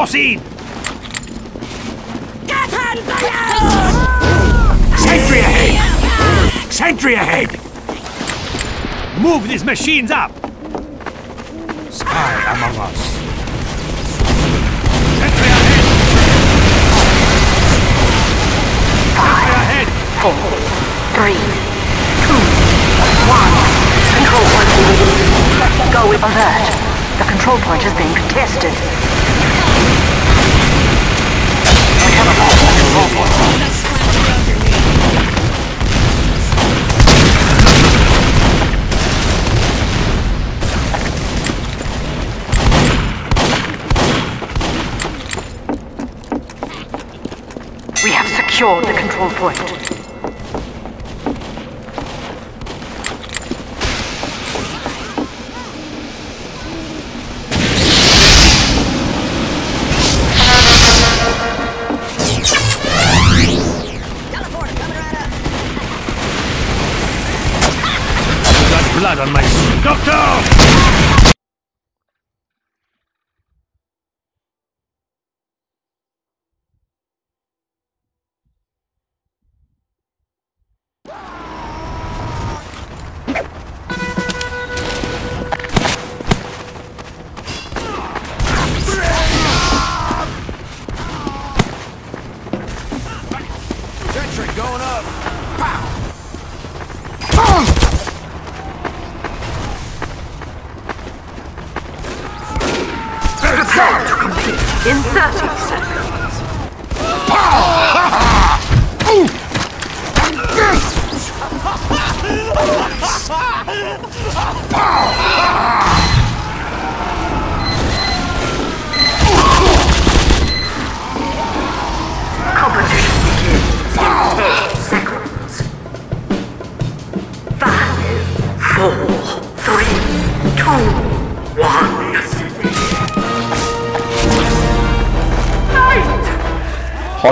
Proceed! Sentry ahead! Sentry ahead! Move these machines up! Spy among us. Sentry ahead! Sentry ahead! Four, three, two, one. Control point. Go alert. The control point is being contested. We have secured the control point. On my. Doctor!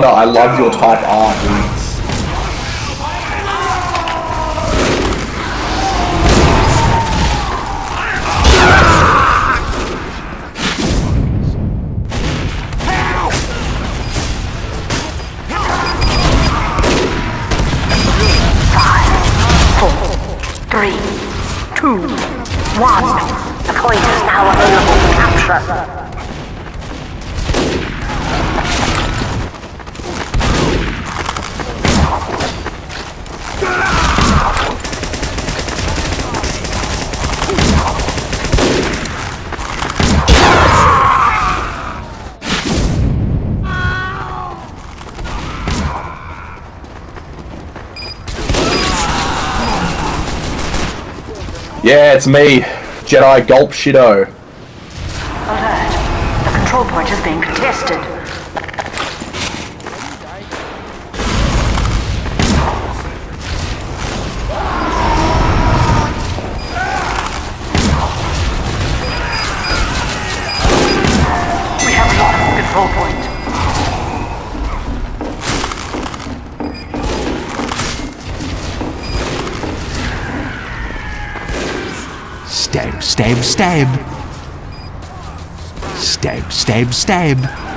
Oh, Honor, I love your type art, Yeah, it's me, Jedi Gulp Shido. Alert. The control point is being contested. Stab, stab, stab. Stab, stab,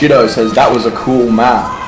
Shido says that was a cool map.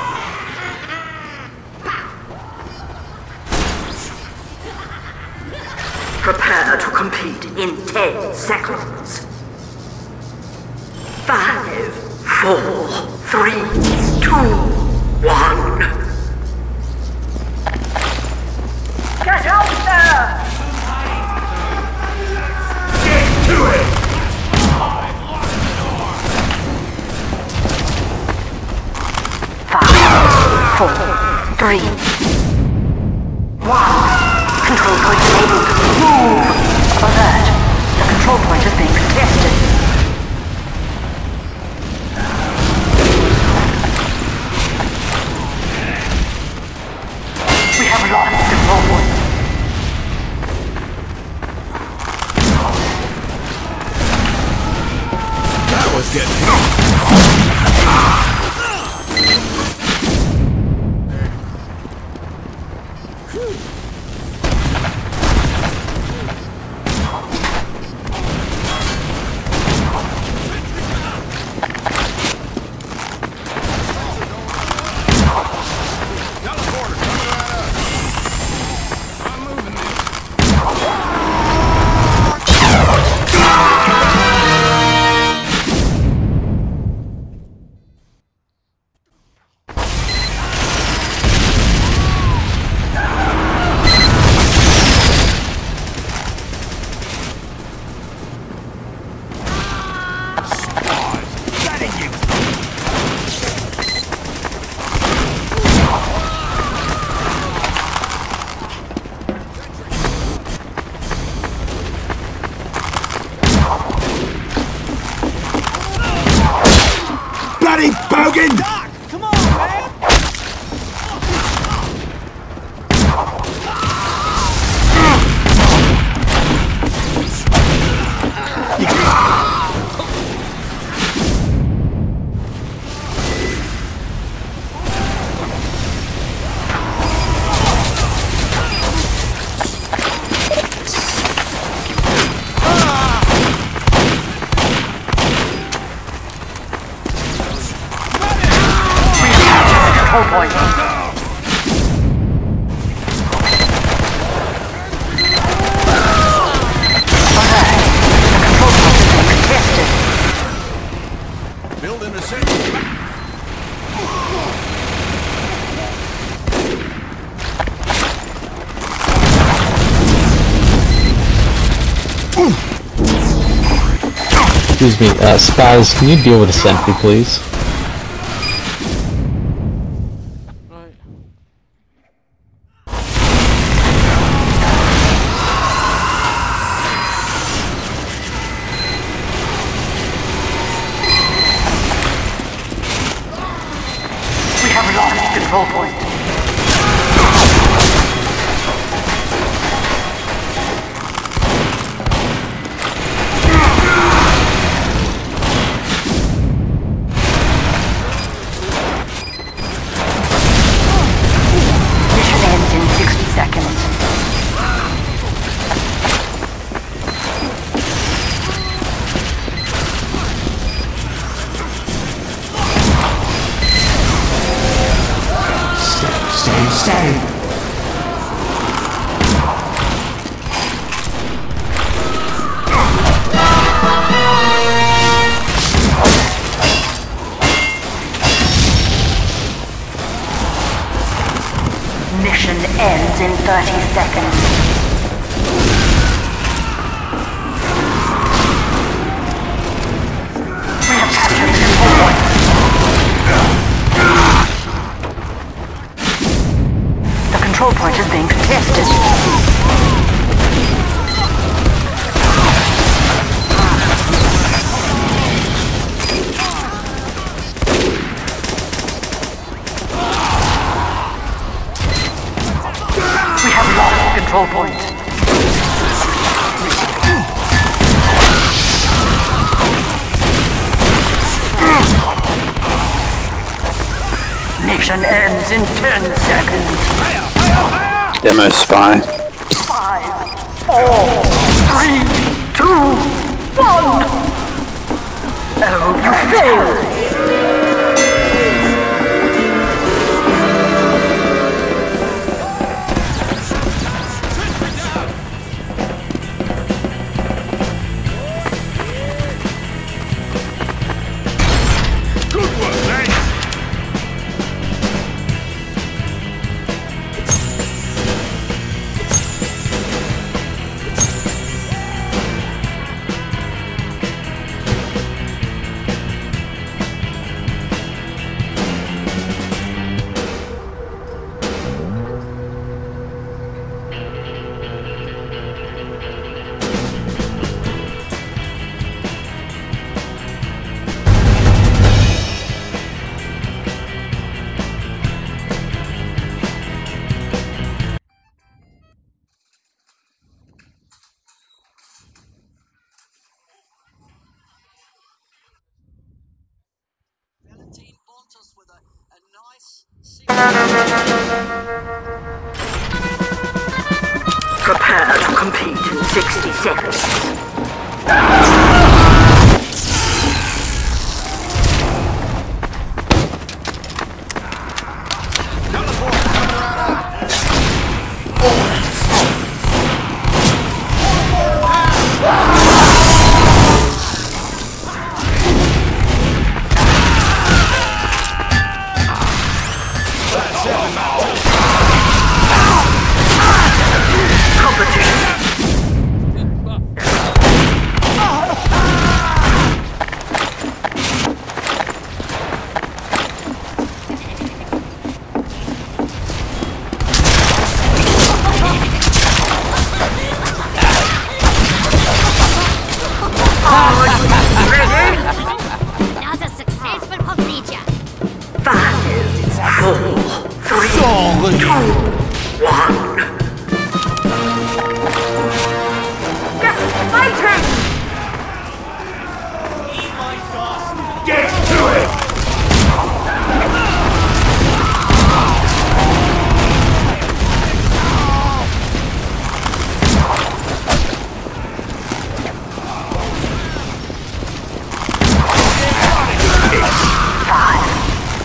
Excuse me, uh, spies, can you deal with a sentry, please?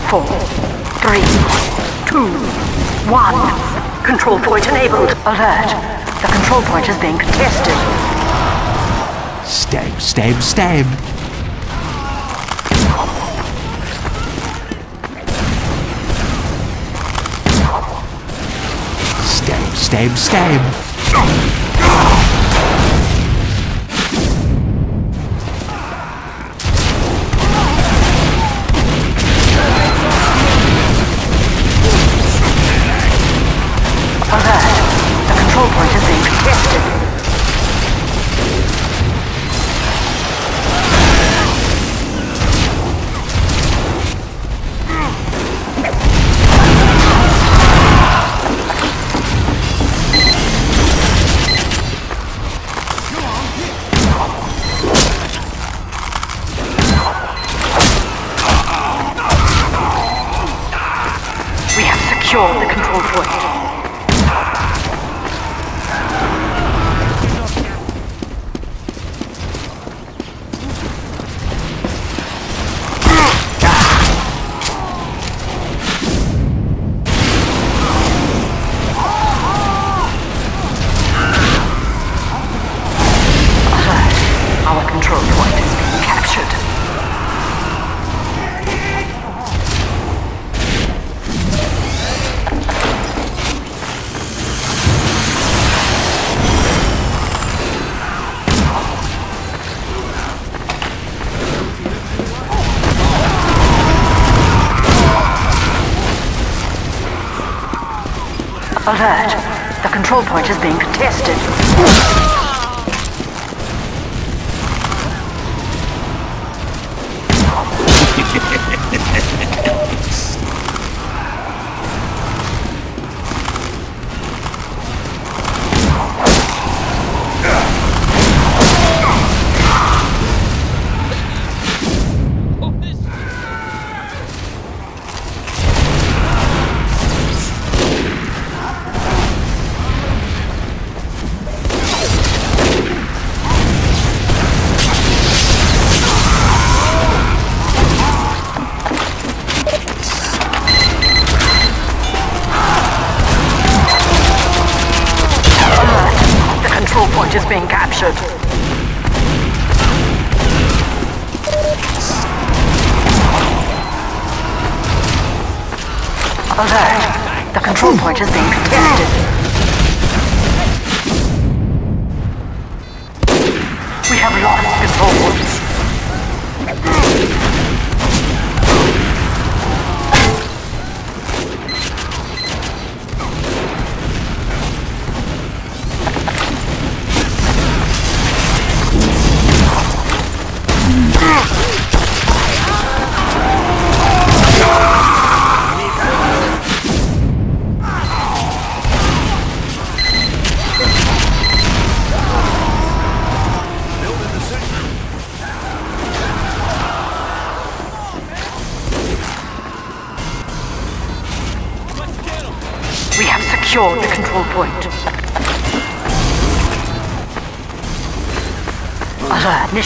Four, three, two, one. Control point enabled. Alert. The control point is being contested. Stab, stab, stab. Stab, stab, stab.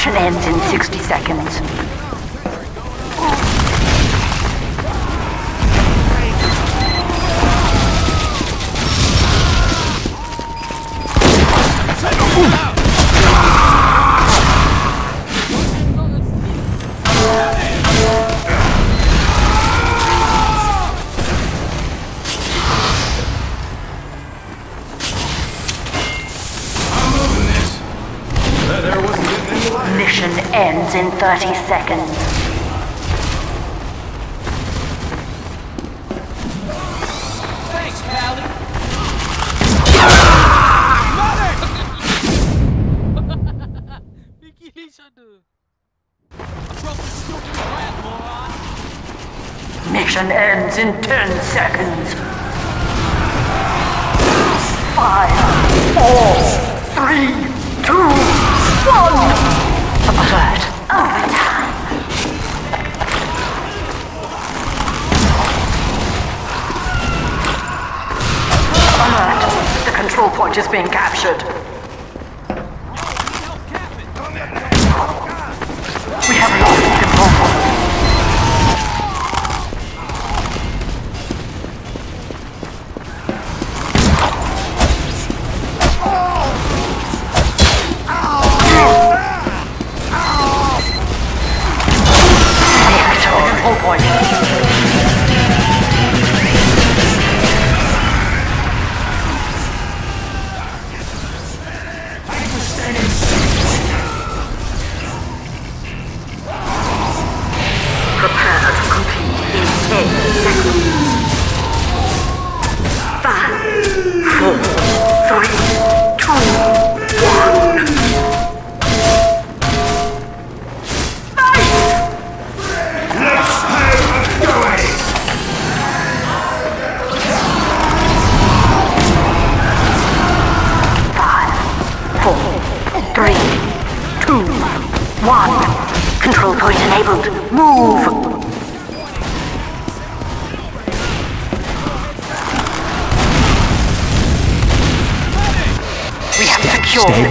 Construction ends. 30 seconds. Mission ends in 10 seconds. Five, four, three, two, one. Alert. The control point is being captured. We have lost point. Prepare to compete in 10 seconds.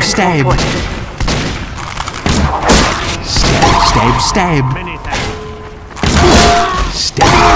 stab. Stab, stab, stab. Stab.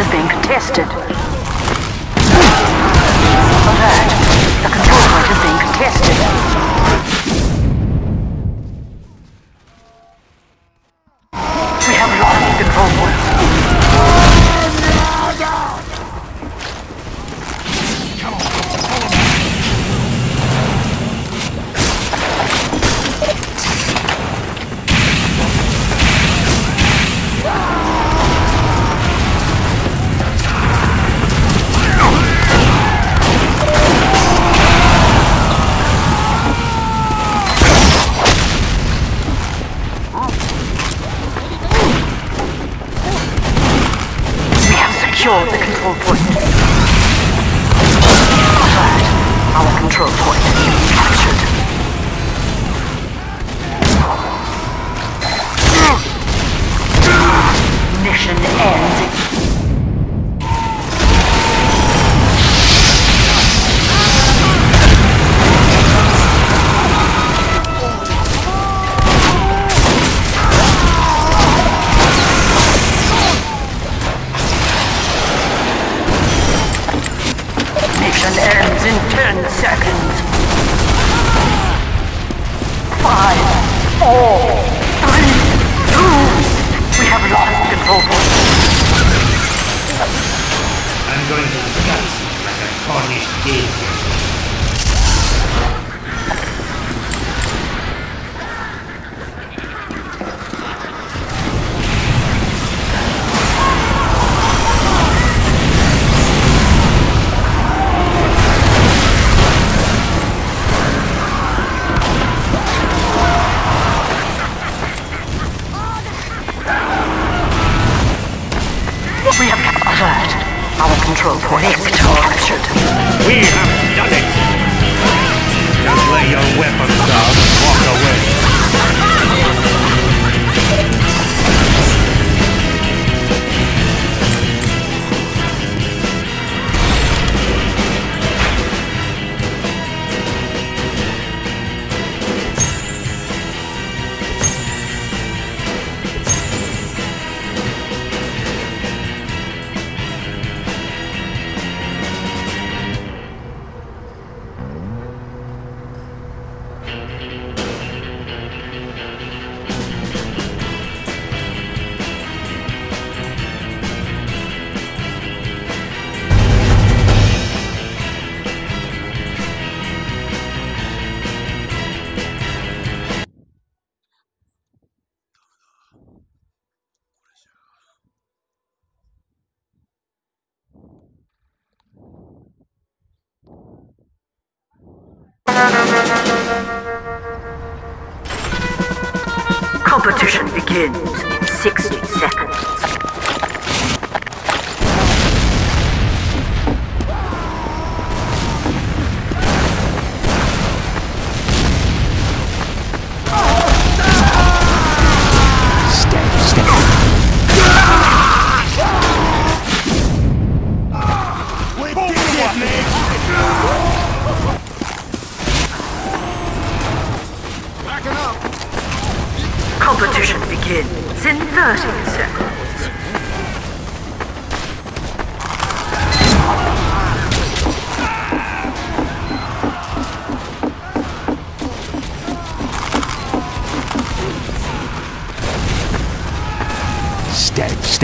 is being contested. Alert! The control point is being contested.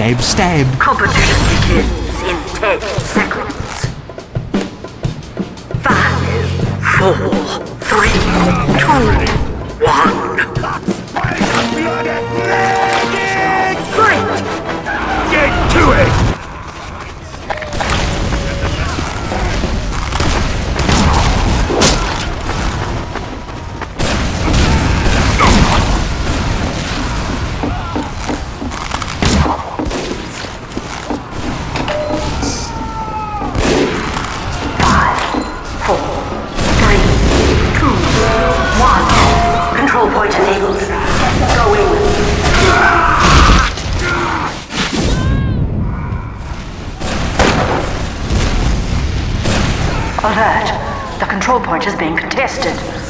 stab, stab. Control point is being contested.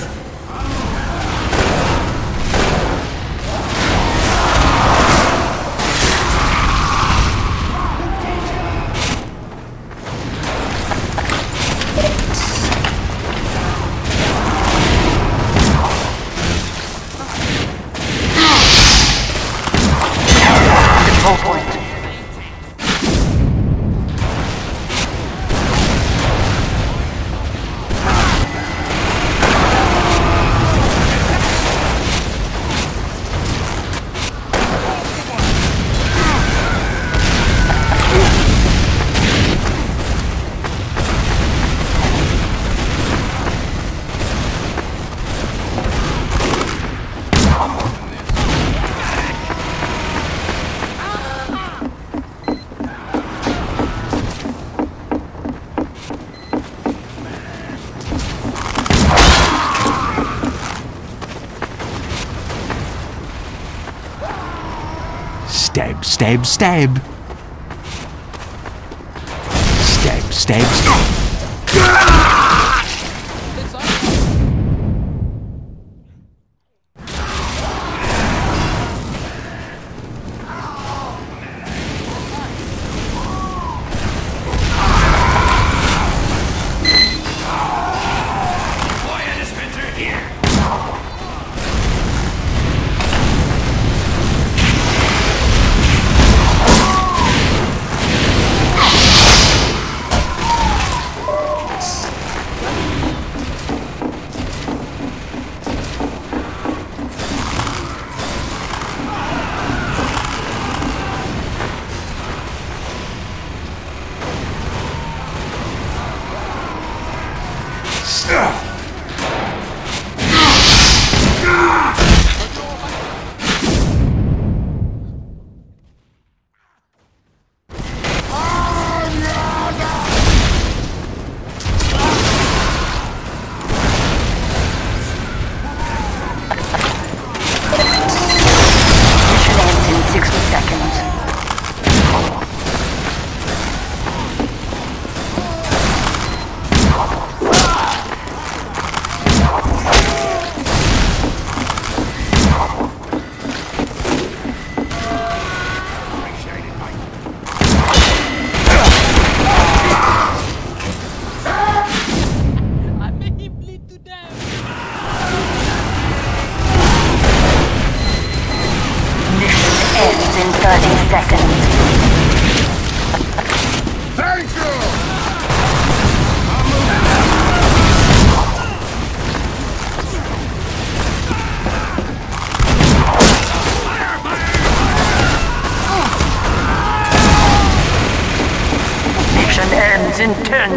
Stab, stab, stab. Stab, stab,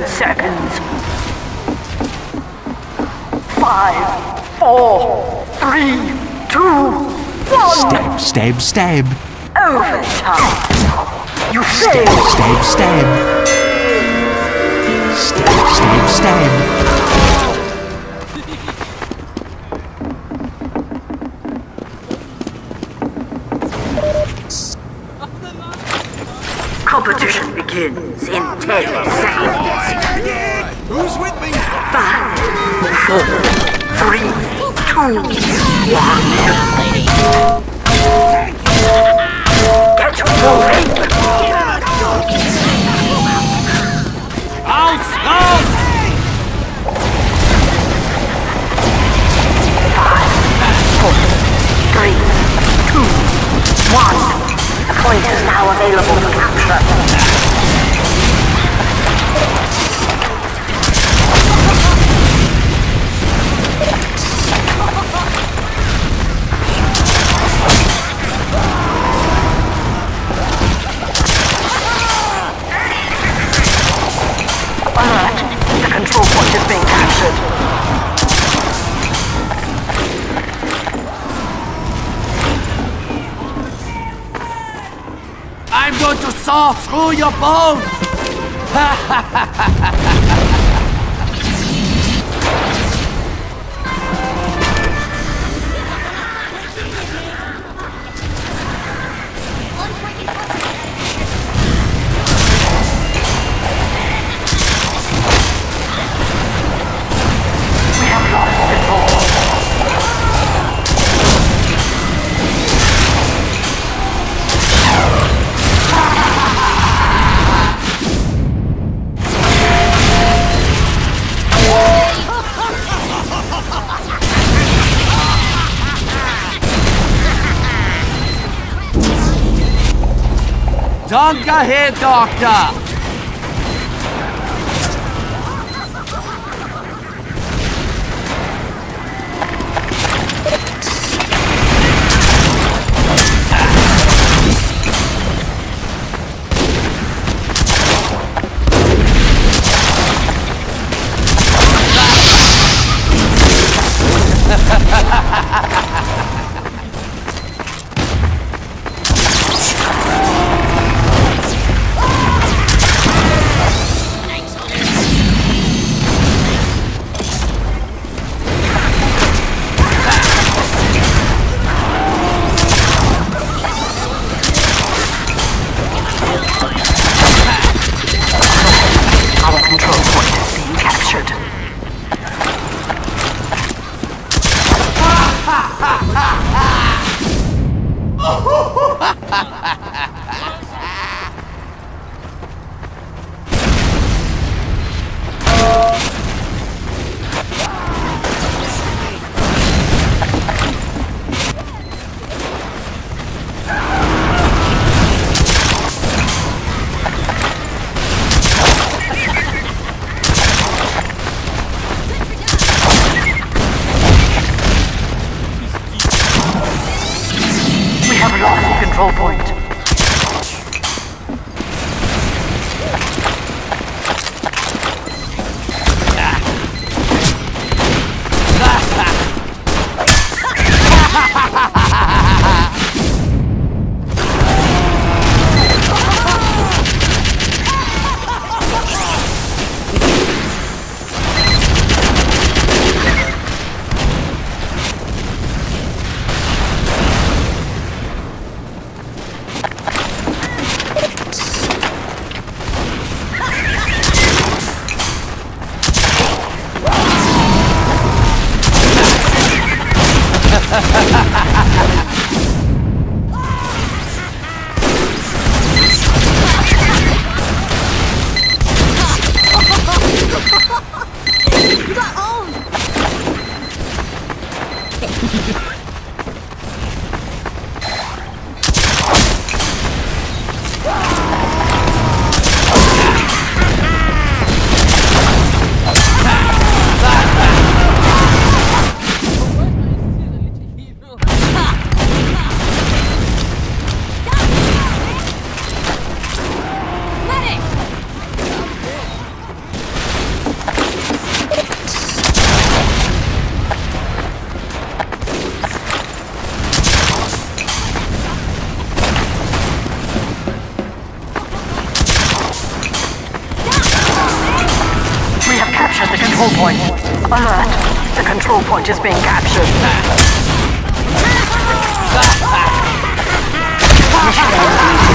seconds. Five, four, three, two, one. Stab, stab, stab. Overtime. You Stab, failed. stab, stab. Stab, stab, stab. Competition begins in 10 point is now available all through your bones! Head Doctor! ha ha ha! The control point is being captured. Mission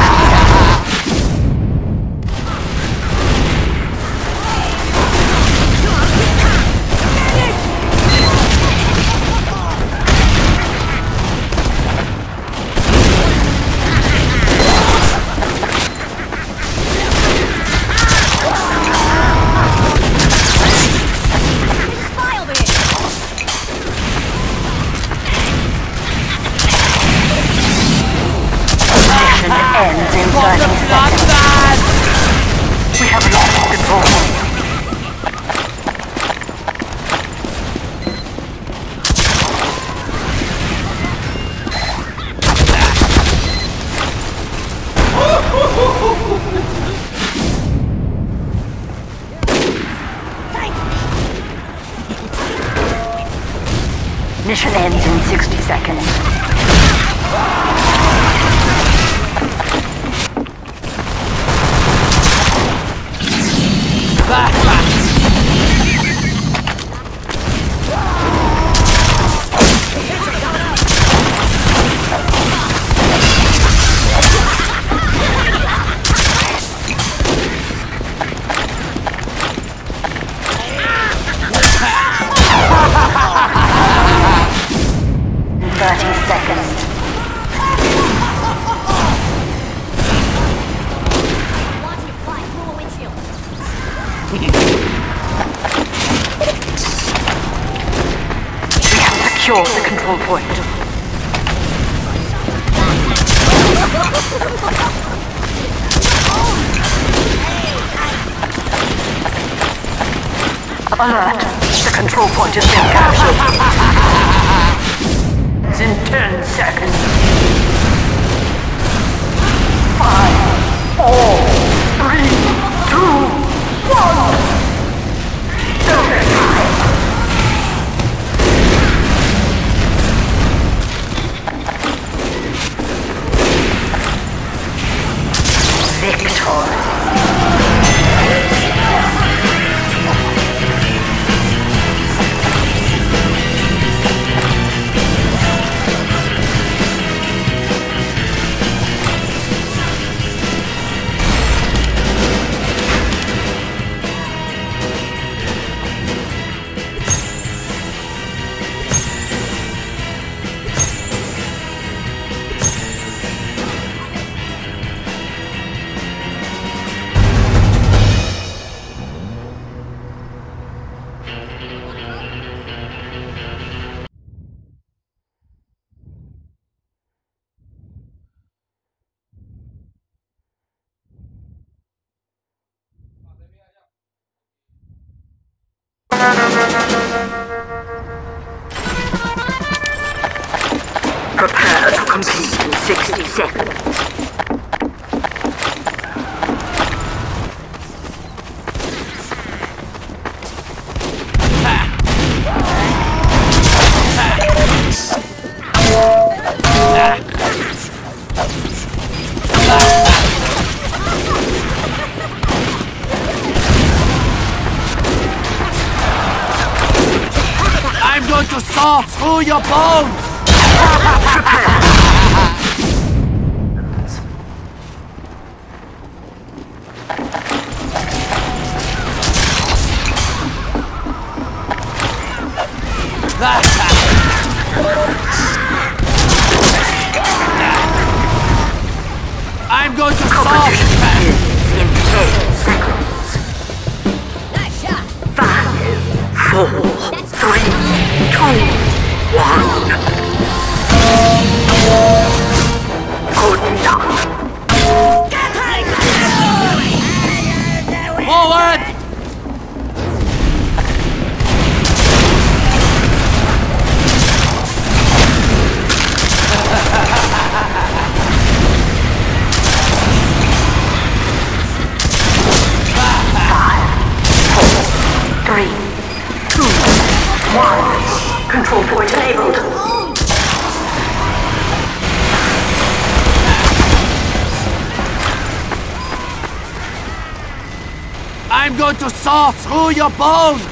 saw through your bones!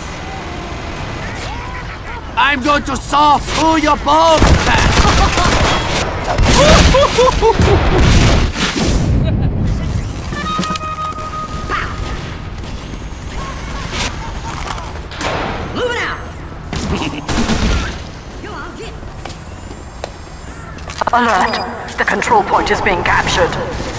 I'm going to saw through your bones, Moving out! Alert! The control point is being captured.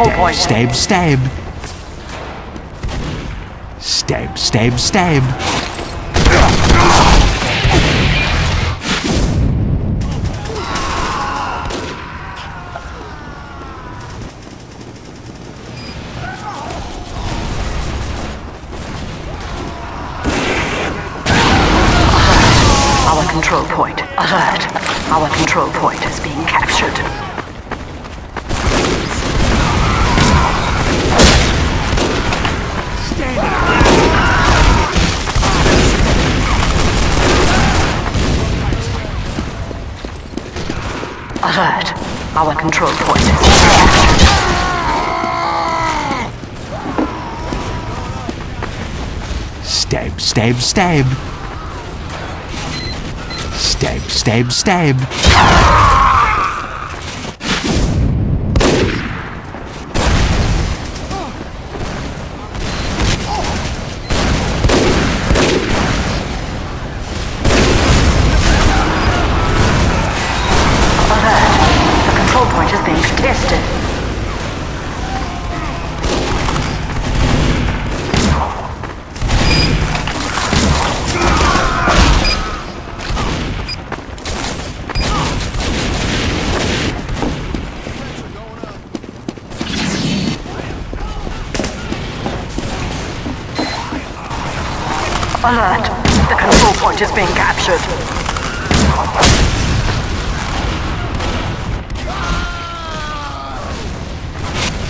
stab, stab, stab. Stab, stab, stab. stab, stab. Stab, stab, stab. village is being captured.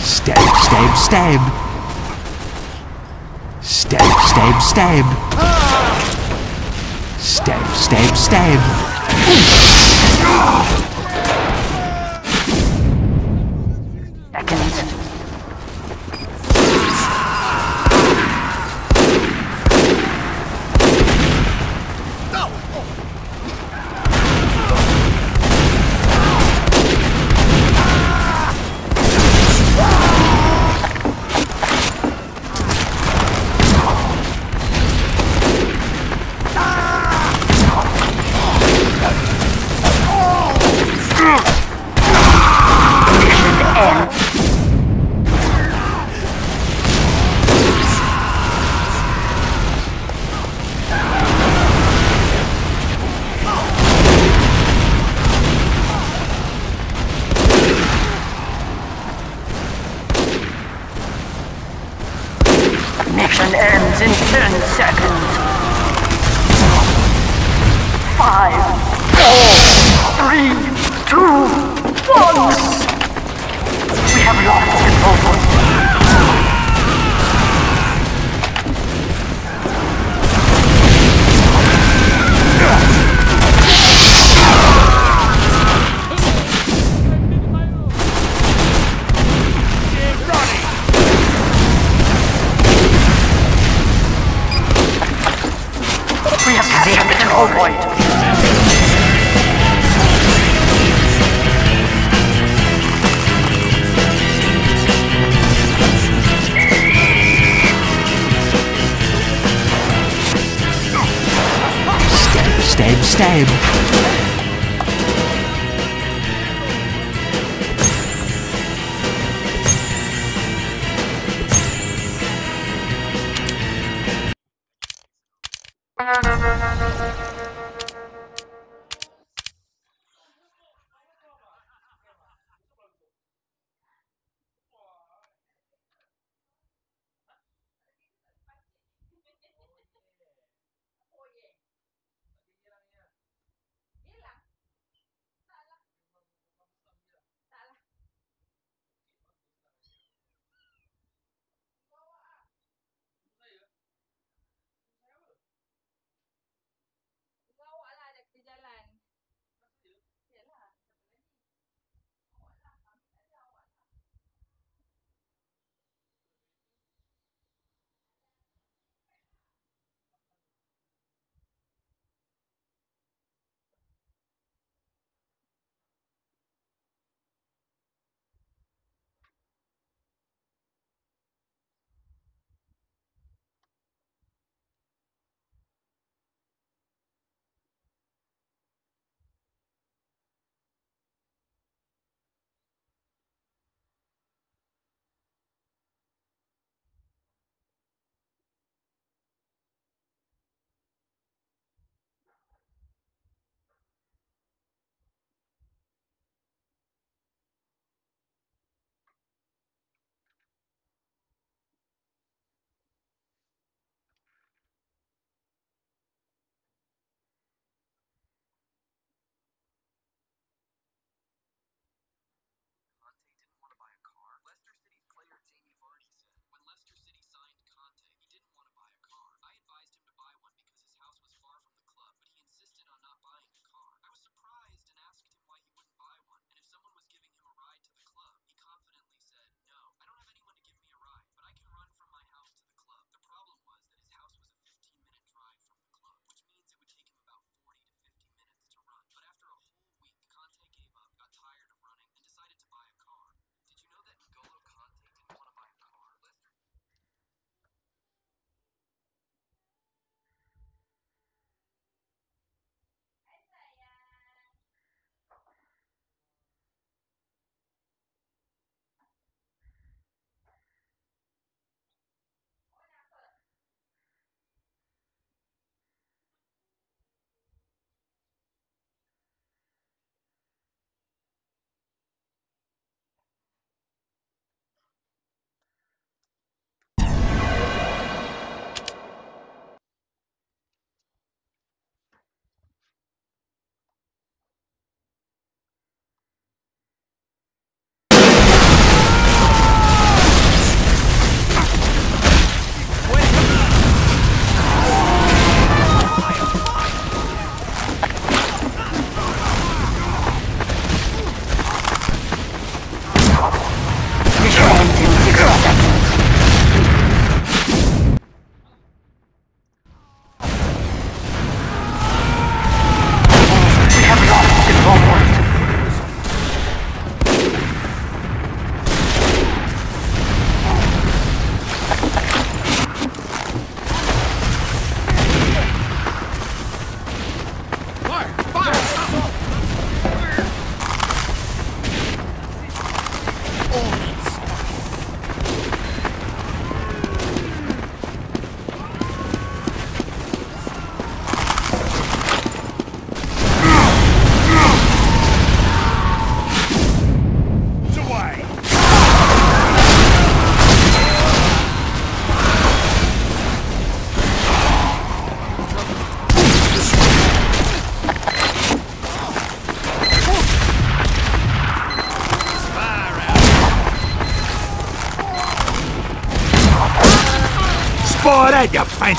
Stab, stab, stab. Stab, stab, stab. Stab, stab, stab. stab.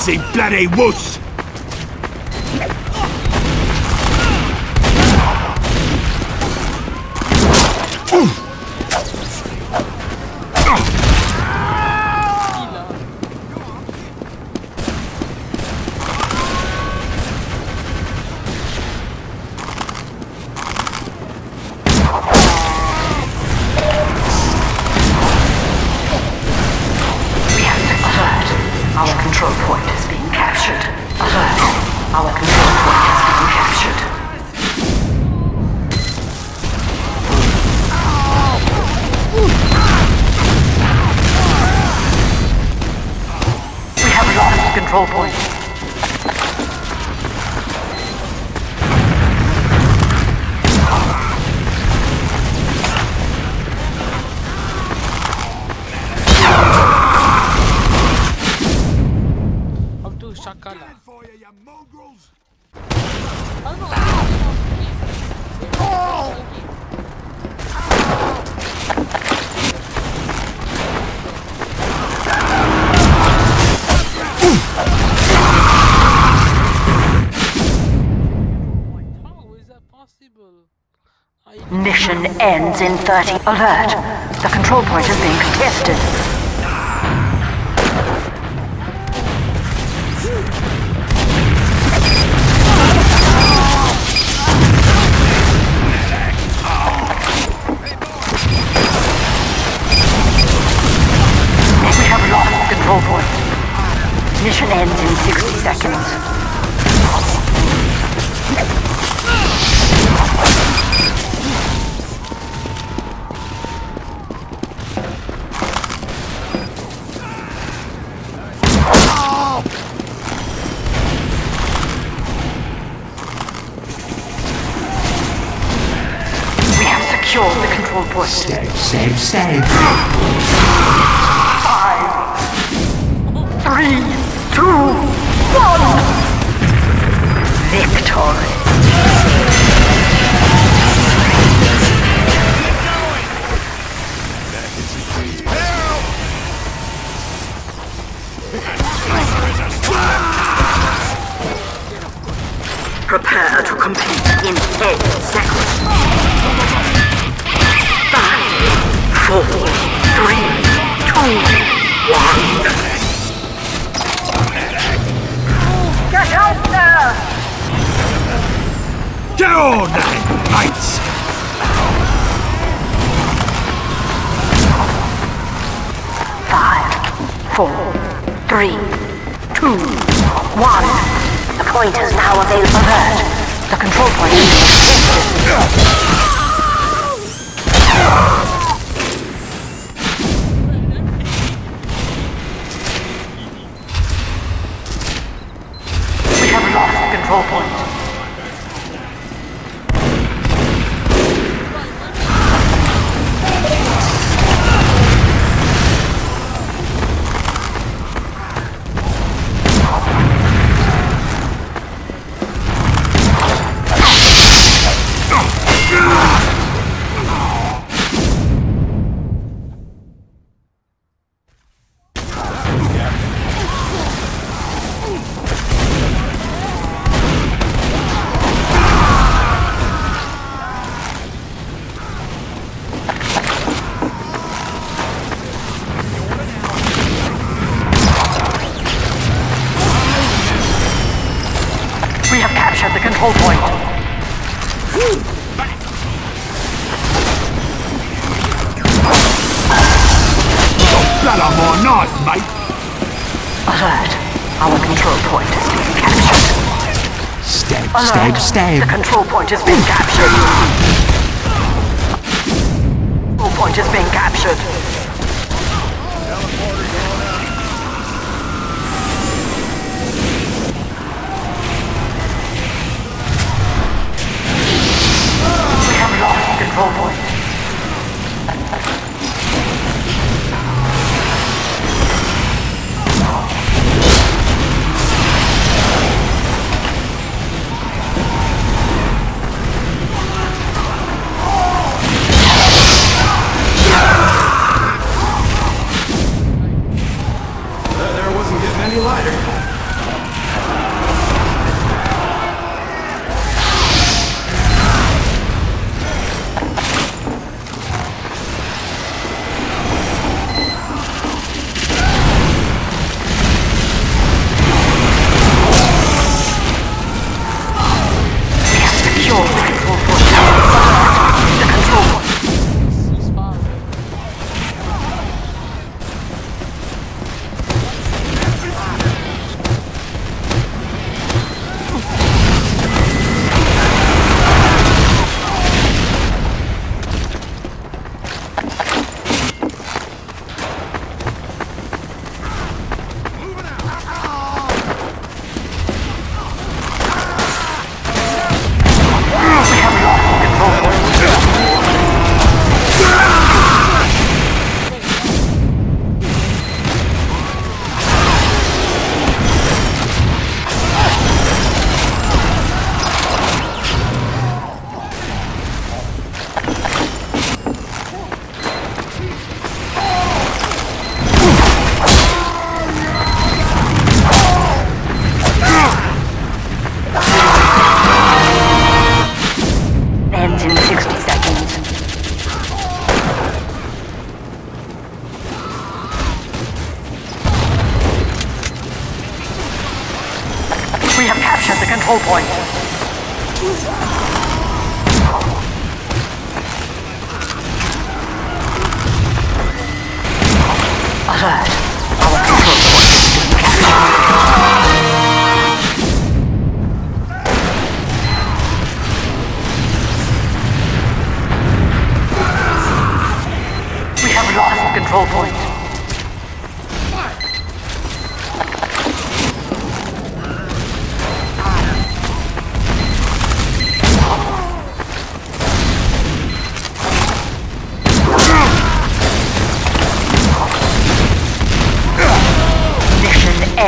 greasy bloody wuss! control point. in 30. Alert! The control point is being contested. We have lost control point. Mission ends in 60 seconds. save, save. Down, knights! Five, four, three, two, one. The point is now available for The control point is...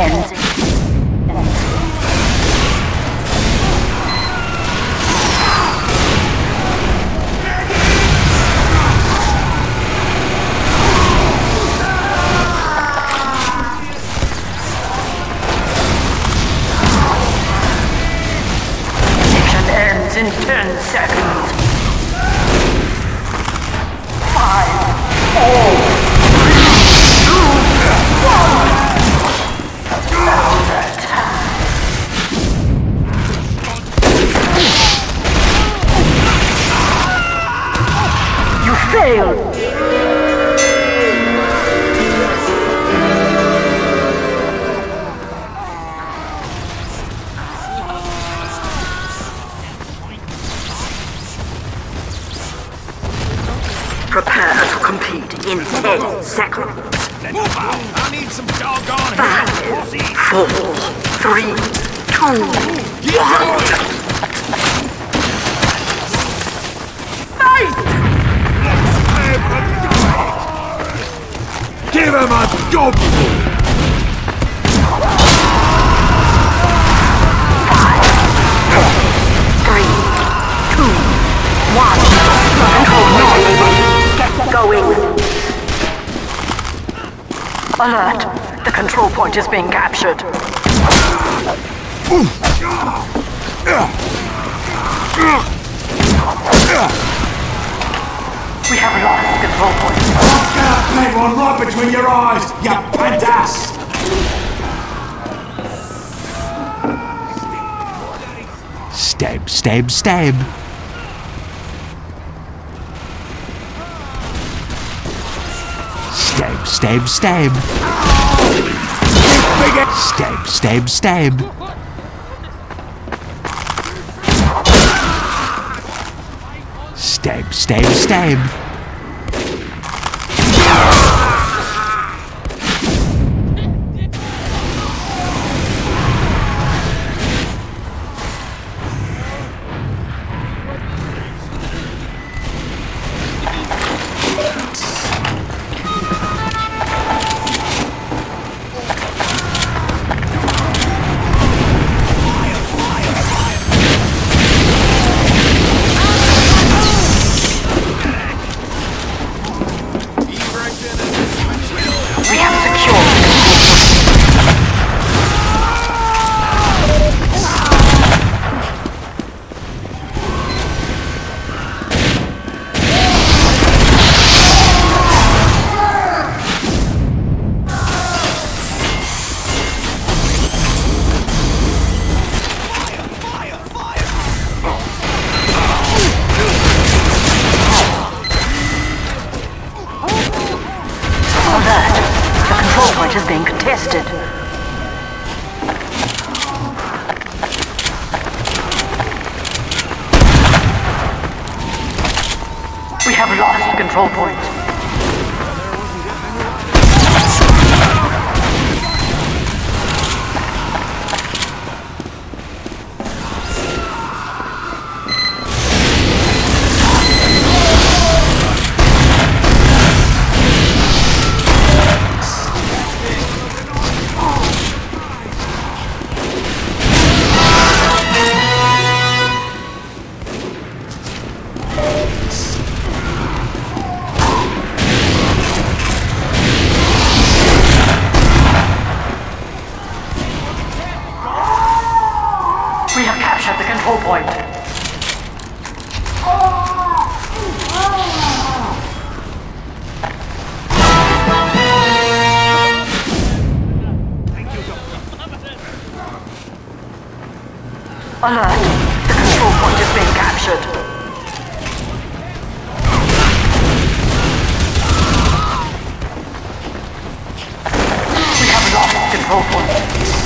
end. village is being captured. We have lost control point. Get that blade one right between your eyes, you pant ass! Stab, stab, stab. stab, stab, stab. Stab, stab, stab. Stab, stab, stab. help us.